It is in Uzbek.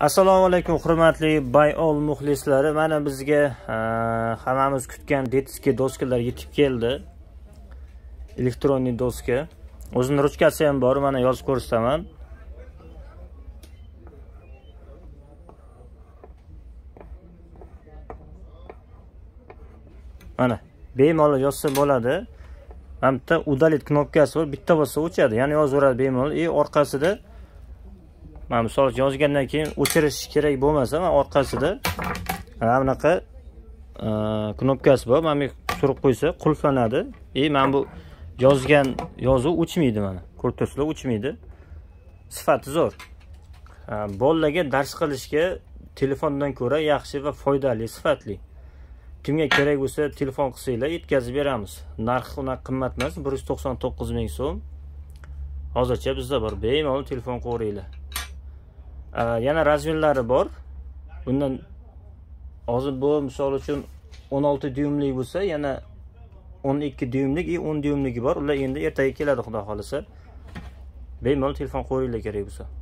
assalomu alaykum hurmatli bayol muxlislari. Mana bizga e, hammamiz kutgan detskiy doskalar yetib keldi. Elektronniy doska. O'zini ruchkasi ham bor mana yozib ko'rsataman mana bemalol yozsa bo'ladi. Mana bitta удалить knopkasi bor bitta bossa o'chadi. Yana yozaveradi bemalol. И orqasida mana misol uchun yozgandan keyin o'chirish kerak bo'lmasa mana orqasida mana bunaqa e, knopkasi bor. Mana bu surib qo'ysa qulflanadi. И mana bu yozgan yozuv o'chmaydi mana. Ko'rib turibsizlar o'chmaydi. Sifati zo'r. Bolalarga dars qilishga telefondan ko'ra yaxshi va foydali sifatli. Kimga kerak bo'lsa telefon qilsanglar yetkazib beramiz. Narxi unaqa qimmat emas bir yuz to'qson to'qqiz ming so'm. Hozircha bizda bor. Bemalol telefon qilaveringlar yana razmerlari bor. Bundan hozir bu misol uchun 16 dyumlik bo'lsa yana 12 dyumlik и 10 dyumligi bor. Ular endi ertaga keladi xudo xohlasa. Bemalol telefon qo'yinglar kerak bo'lsa.